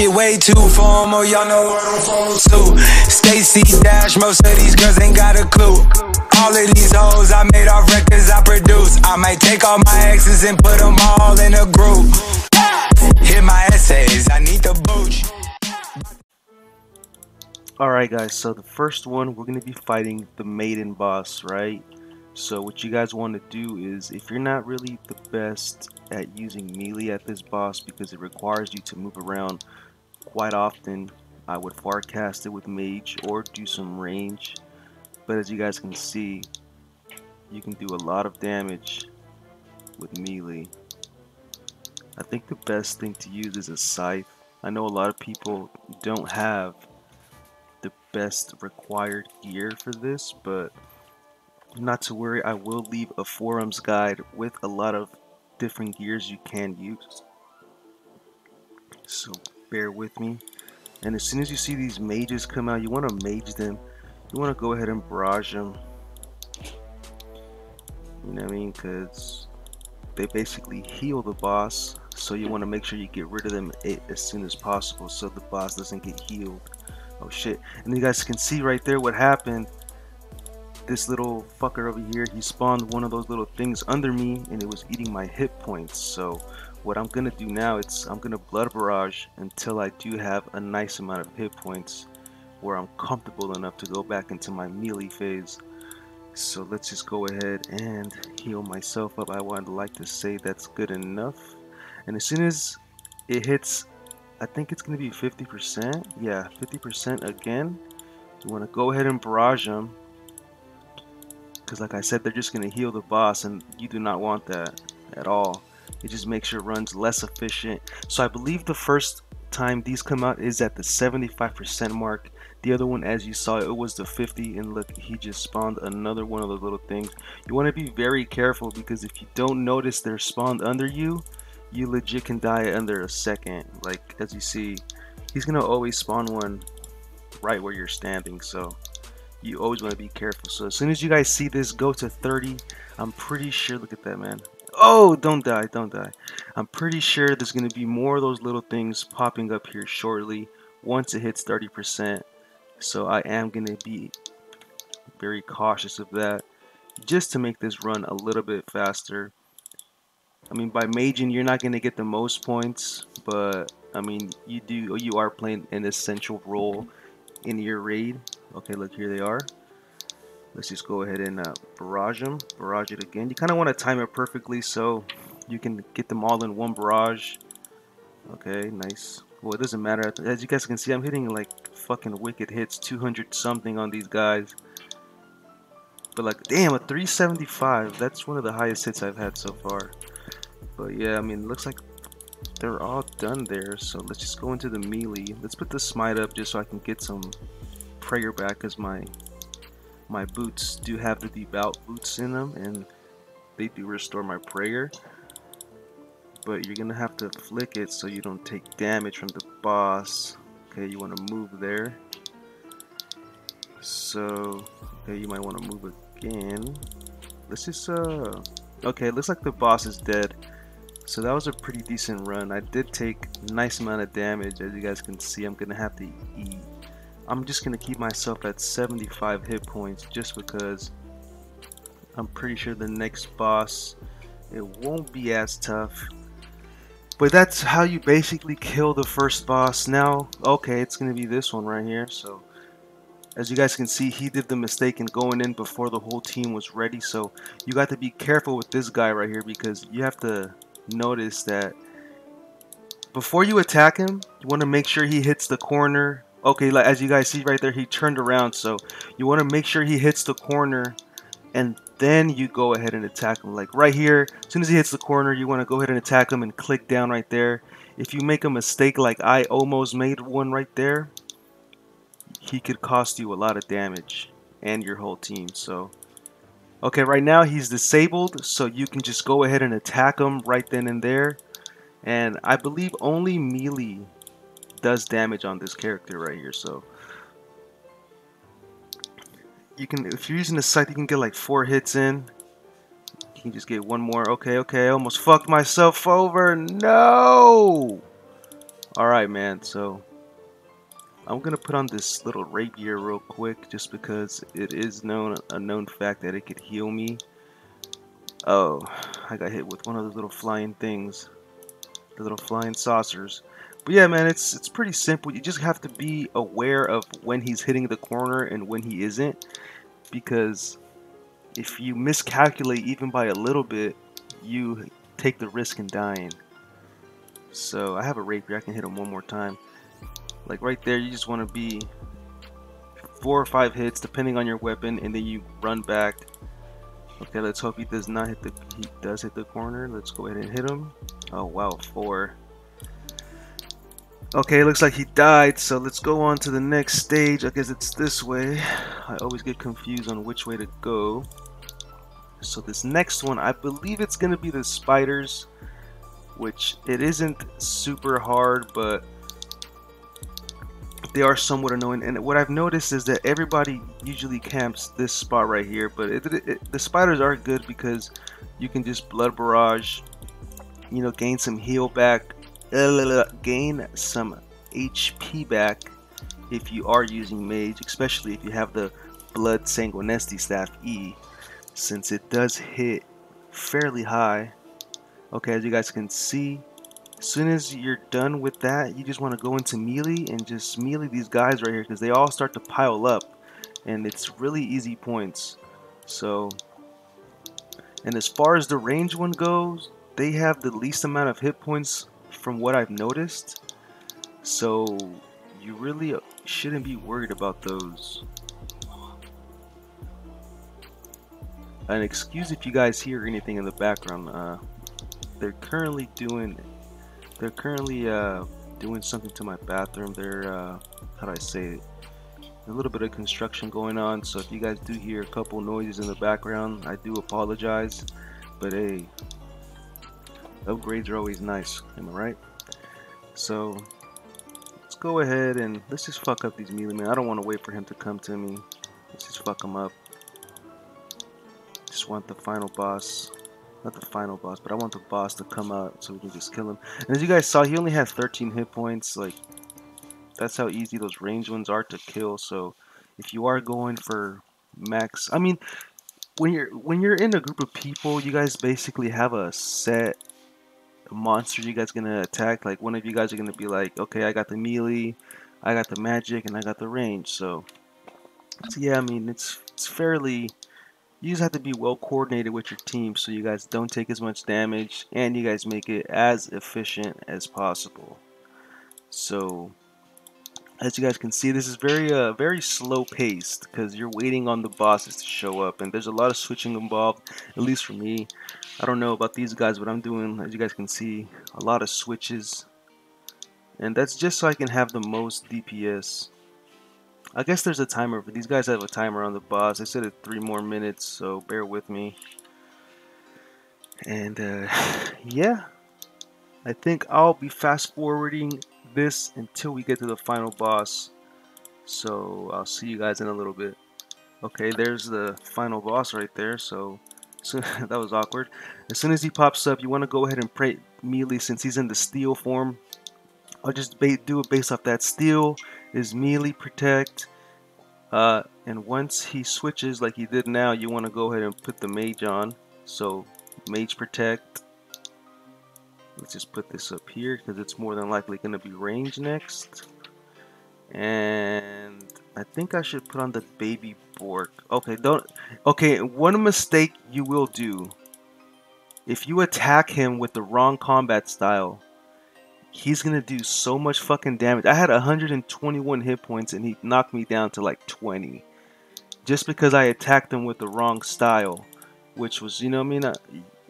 shit way too formal, y'all know what I'm follow suit. Stacey Dash, most of these girls ain't got a clue. All of these hoes I made off records I produce. I might take all my exes and put them all in a group. Hit my essays, I need the booch. Alright guys, so the first one we're going to be fighting the maiden boss, right? So what you guys want to do is, if you're not really the best at using melee at this boss because it requires you to move around quite often, I would forecast it with mage or do some range. But as you guys can see, you can do a lot of damage with melee. I think the best thing to use is a scythe. I know a lot of people don't have the best required gear for this, but not to worry, I will leave a forums guide with a lot of different gears you can use. So bear with me. And as soon as you see these mages come out, you want to mage them. You want to go ahead and barrage them. You know what I mean? Because they basically heal the boss. So you want to make sure you get rid of them as soon as possible so the boss doesn't get healed. Oh shit. And you guys can see right there what happened. This little fucker over here, he spawned one of those little things under me and it was eating my hit points. So what I'm gonna do now, it's I'm gonna blood barrage until I do have a nice amount of hit points where I'm comfortable enough to go back into my melee phase. So let's just go ahead and heal myself up. I would like to say that's good enough. And as soon as it hits I think it's to be 50%. Yeah, 50% again. You want to go ahead and barrage them. Because like I said, they're just to heal the boss and you do not want that at all. It just makes your runs less efficient. So I believe the first time these come out is at the 75% mark. The other one, as you saw, it was the 50 and look, he just spawned another one of those little things. You want to be very careful because if you don't notice they're spawned under you, you legit can die under a second. Like, as you see, he's gonna always spawn one right where you're standing, so you always want to be careful. So as soon as you guys see this go to 30, I'm pretty sure, look at that, man. Oh, don't die, don't die. I'm pretty sure there's gonna be more of those little things popping up here shortly once it hits 30%. So I am gonna be very cautious of that just to make this run a little bit faster I mean, by maging, you're not going to get the most points, but I mean, you do. You are playing an essential role in your raid. Okay, look, here they are. Let's just go ahead and uh, barrage them. Barrage it again. You kind of want to time it perfectly so you can get them all in one barrage. Okay, nice. Well, it doesn't matter. As you guys can see, I'm hitting like fucking wicked hits, 200 something on these guys. But like, damn, a 375. That's one of the highest hits I've had so far. But yeah, I mean, looks like they're all done there. So let's just go into the melee. Let's put the smite up just so I can get some prayer back because my my boots do have the devout boots in them and they do restore my prayer. But you're gonna have to flick it so you don't take damage from the boss. Okay, you want to move there. So, okay, you might want to move again. Let's just, uh, okay, it looks like the boss is dead. So that was a pretty decent run. I did take nice amount of damage. As you guys can see, I'm to have to eat. I'm just to keep myself at 75 hit points just because I'm pretty sure the next boss, it won't be as tough. But that's how you basically kill the first boss. Now, okay, it's to be this one right here. So as you guys can see, he did the mistake in going in before the whole team was ready. So you got to be careful with this guy right here because you have to notice that before you attack him, you want to make sure he hits the corner. Okay, like as you guys see right there, he turned around. So you want to make sure he hits the corner and then you go ahead and attack him. Like right here, as soon as he hits the corner, you want to go ahead and attack him and click down right there. If you make a mistake like I almost made one right there, he could cost you a lot of damage and your whole team. So Okay, right now he's disabled, so you can just go ahead and attack him right then and there. And I believe only melee does damage on this character right here, so you can if you're using the scythe you can get like four hits in. You can just get one more. Okay, okay, I almost fucked myself over. No! Alright, man, so I'm gonna put on this little rapier real quick just because it is known a known fact that it could heal me. Oh, I got hit with one of those little flying things. The little flying saucers. But yeah, man, it's it's pretty simple. You just have to be aware of when he's hitting the corner and when he isn't. Because if you miscalculate even by a little bit, you take the risk in dying. So I have a rapier, I can hit him one more time. Like right there, you just want to be four or five hits depending on your weapon and then you run back. Okay, let's hope he does not hit the, he does hit the corner. Let's go ahead and hit him. Oh wow, four. Okay, looks like he died, so let's go on to the next stage. I guess it's this way. I always get confused on which way to go. So this next one, I believe it's going to be the spiders, which it isn't super hard, but they are somewhat annoying. And what I've noticed is that everybody usually camps this spot right here, but it, it, it, the spiders are good because you can just blood barrage, you know, gain some heal back gain some HP back if you are using mage, especially if you have the Blood Sanguinesti staff E, since it does hit fairly high. Okay, as you guys can see, as soon as you're done with that, you just want to go into melee and just melee these guys right here because they all start to pile up and it's really easy points. So, and as far as the range one goes, they have the least amount of hit points from what I've noticed. So you really shouldn't be worried about those. And excuse if you guys hear anything in the background. Uh, they're currently doing, they're currently uh, doing something to my bathroom. They're, uh, how do I say it? A little bit of construction going on. So if you guys do hear a couple noises in the background, I do apologize. But hey, upgrades are always nice, am I right? So, let's go ahead and let's just fuck up these melee men. I don't want to wait for him to come to me. Let's just fuck him up. Just want the final boss, not the final boss, but I want the boss to come out so we can just kill him. And as you guys saw, he only had 13 hit points. Like, that's how easy those range ones are to kill. So, if you are going for max, I mean, when you're when you're in a group of people, you guys basically have a set monster you guys gonna attack. Like one of you guys are gonna be like, okay, I got the melee, I got the magic, and I got the range. So, so yeah, I mean it's it's fairly. You just have to be well coordinated with your team so you guys don't take as much damage and you guys make it as efficient as possible. So, as you guys can see, this is very uh, very slow paced because you're waiting on the bosses to show up and there's a lot of switching involved, at least for me. I don't know about these guys, but I'm doing, as you guys can see, a lot of switches. And that's just so I can have the most DPS. I guess there's a timer, but these guys have a timer on the boss. I said it three more minutes, so bear with me. And uh, yeah, I think I'll be fast forwarding this until we get to the final boss. So I'll see you guys in a little bit. Okay, there's the final boss right there. So so that was awkward. As soon as he pops up, you want to go ahead and pray melee since he's in the steel form. I'll just do it based off that. Steel is melee protect. Uh, and once he switches like he did now, you want to go ahead and put the mage on. So mage protect. Let's just put this up here because it's more than likely going to be range next. And I think I should put on the baby Bork. Okay, don't. Okay, one mistake you will do. If you attack him with the wrong combat style, he's gonna do so much fucking damage. I had 121 hit points and he knocked me down to like 20. Just because I attacked him with the wrong style. Which was, you know what I mean? Uh,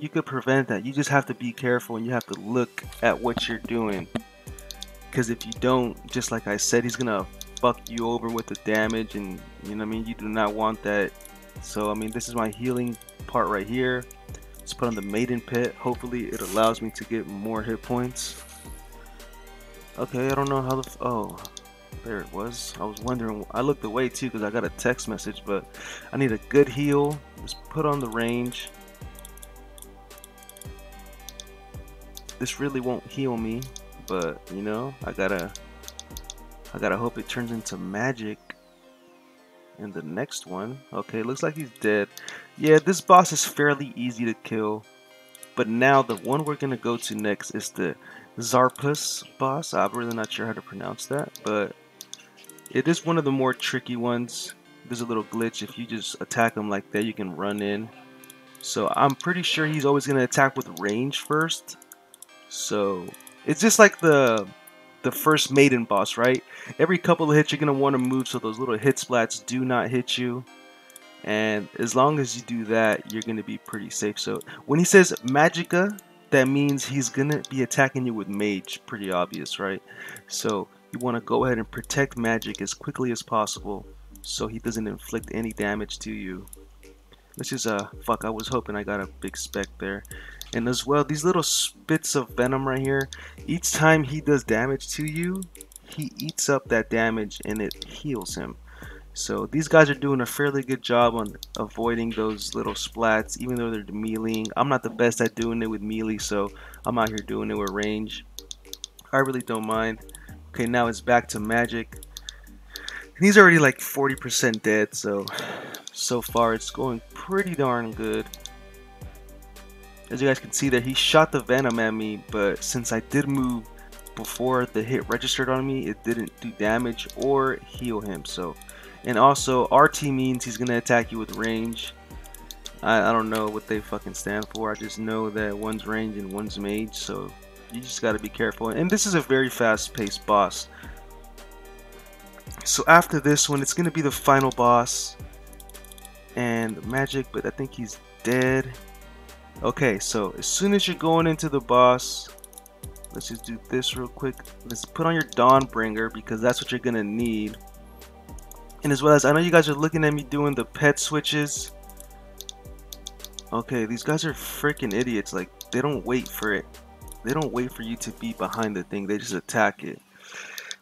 you could prevent that. You just have to be careful and you have to look at what you're doing. Because if you don't, just like I said, he's gonna fuck you over with the damage and you know I mean? You do not want that. So I mean this is my healing part right here. Let's put on the maiden pit. Hopefully it allows me to get more hit points. Okay I don't know how the oh there it was. I was wondering I looked away too because I got a text message but I need a good heal. Let's put on the range this really won't heal me but you know, I gotta, I gotta hope it turns into magic in the next one. Okay, looks like he's dead. Yeah, this boss is fairly easy to kill. But now the one we're gonna go to next is the Xarpus boss. I'm really not sure how to pronounce that, but it is one of the more tricky ones. There's a little glitch. If you just attack him like that, you can run in. So I'm pretty sure he's always gonna attack with range first. So it's just like the the first maiden boss, right? Every couple of hits you're gonna want to move so those little hit splats do not hit you. And as long as you do that, you're gonna be pretty safe. So when he says Magicka, that means he's gonna be attacking you with mage. Pretty obvious, right? So you want to go ahead and protect magic as quickly as possible so he doesn't inflict any damage to you. This is a fuck. I was hoping I got a big spec there. And as well, these little spits of venom right here, each time he does damage to you, he eats up that damage and it heals him. So these guys are doing a fairly good job on avoiding those little splats, even though they're meleeing. I'm not the best at doing it with melee, so I'm out here doing it with range. I really don't mind. Okay, now it's back to magic. He's already like 40% dead, so so far it's going pretty darn good. As you guys can see there, he shot the venom at me, but since I did move before the hit registered on me, it didn't do damage or heal him. So, and also RT means he's gonna attack you with range. I, I don't know what they fucking stand for. I just know that one's range and one's mage. So you just gotta be careful. And this is a very fast-paced boss. So after this one, it's gonna be the final boss and magic, but I think he's dead. Okay, so as soon as you're going into the boss, let's just do this real quick. Let's put on your Dawnbringer because that's what you're gonna need. And as well as, I know you guys are looking at me doing the pet switches. Okay, these guys are freaking idiots. Like, they don't wait for it. They don't wait for you to be behind the thing. They just attack it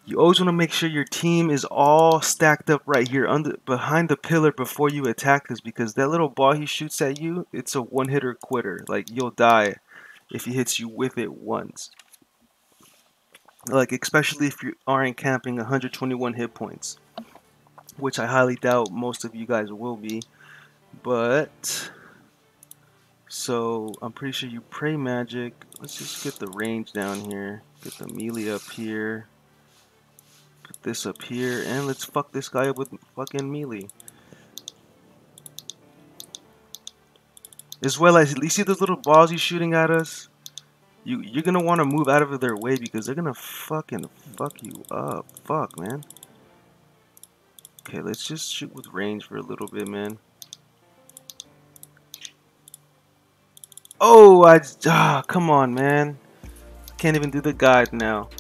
you always want to make sure your team is all stacked up right here under behind the pillar before you attack this because that little ball he shoots at you it's a one hitter quitter. Like you'll die if he hits you with it once. Like especially if you aren't camping 121 hit points which I highly doubt most of you guys will be. But so I'm pretty sure you pray magic. Let's just get the range down here. Get the melee up here this up here, and let's fuck this guy up with fucking melee. As well as, you see those little balls he's shooting at us? You, you're gonna want to move out of their way because they're gonna fucking fuck you up. Fuck, man. Okay, let's just shoot with range for a little bit, man. Oh, I ah, come on, man. Can't even do the guide now.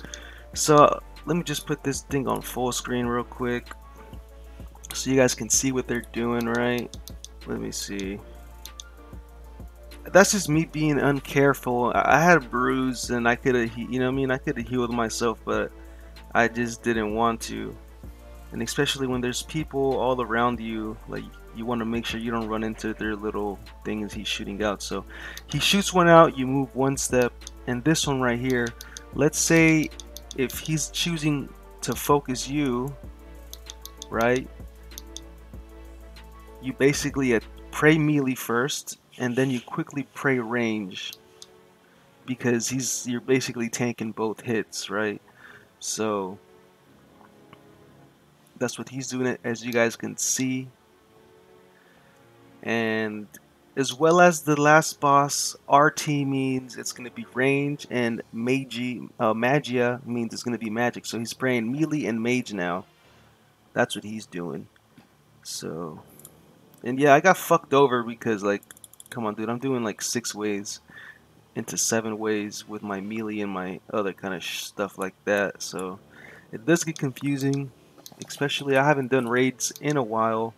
So let me just put this thing on full screen real quick so you guys can see what they're doing right? Let me see. That's just me being uncareful. I had a bruise and I could have you know what I mean? I could have healed myself but I just didn't want to. And especially when there's people all around you like you want to make sure you don't run into their little things he's shooting out. So he shoots one out you move one step. And this one right here let's say if he's choosing to focus you, right? You basically uh, pray melee first, and then you quickly pray range because he's you're basically tanking both hits, right? So that's what he's doing, as you guys can see. And as well as the last boss, RT means it's going to be range, and Magi, uh, Magia means it's going to be magic. So he's praying melee and mage now. That's what he's doing. So, and yeah, I got fucked over because, like, come on, dude, I'm doing like six ways into seven ways with my melee and my other kind of stuff like that. So, it does get confusing, especially I haven't done raids in a while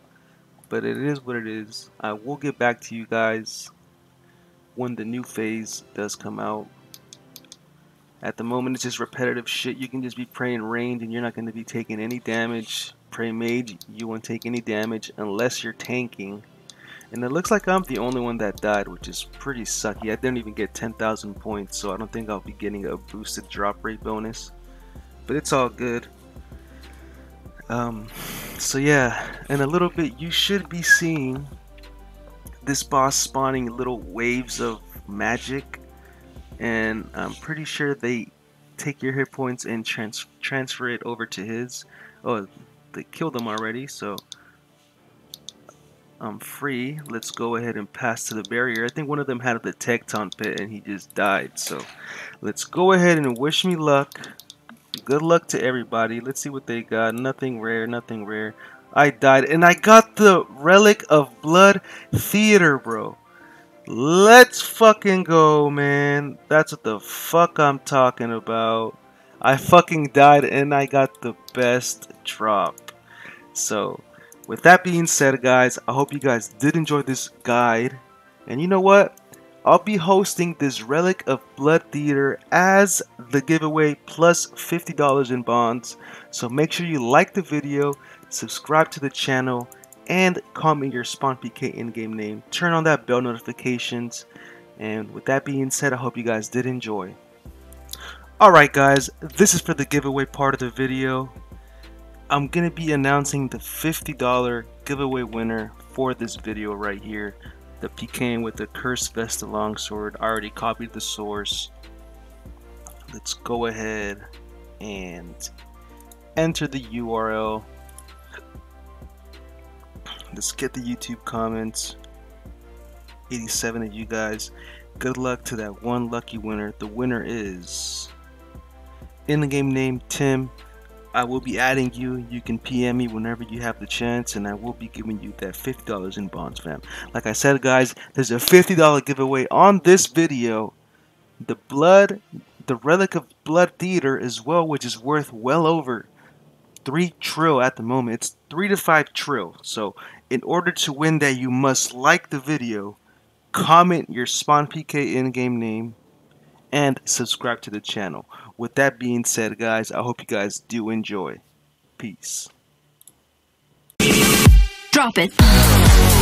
but it is what it is. I will get back to you guys when the new phase does come out. At the moment, it's just repetitive shit. You can just be praying range and you're not going to be taking any damage. Pray mage, you won't take any damage unless you're tanking. And it looks like I'm the only one that died, which is pretty sucky. I didn't even get 10,000 points, so I don't think I'll be getting a boosted drop rate bonus. But it's all good. Um, so yeah, in a little bit you should be seeing this boss spawning little waves of magic. And I'm pretty sure they take your hit points and trans transfer it over to his. Oh, they killed him already, so I'm free. Let's go ahead and pass to the barrier. I think one of them had the Tekton pit and he just died. So let's go ahead and wish me luck. Good luck to everybody. Let's see what they got. Nothing rare, nothing rare. I died and I got the Relic of Blood Theater, bro. Let's fucking go, man. That's what the fuck I'm talking about. I fucking died and I got the best drop. So, with that being said, guys, I hope you guys did enjoy this guide. And you know what? I'll be hosting this Relic of Blood Theater as the giveaway plus $50 in bonds. So make sure you like the video, subscribe to the channel, and comment your Spawn PK in-game name. Turn on that bell notifications. And with that being said, I hope you guys did enjoy. Alright guys, this is for the giveaway part of the video. I'm going to be announcing the $50 giveaway winner for this video right here. The PKing with the Cursed Vesta Longsword. I already copied the source. Let's go ahead and enter the URL. Let's get the YouTube comments. 87 of you guys. Good luck to that one lucky winner. The winner is in the game name Tim I will be adding you. You can PM me whenever you have the chance, and I will be giving you that $50 in bonds, fam. Like I said, guys, there's a $50 giveaway on this video. The blood, the Relic of Blood Theater as well, which is worth well over 3 trill at the moment. It's 3 to 5 trill. So, in order to win that, you must like the video, comment your Spawn PK in-game name, and subscribe to the channel. With that being said, guys, I hope you guys do enjoy. Peace. Drop it.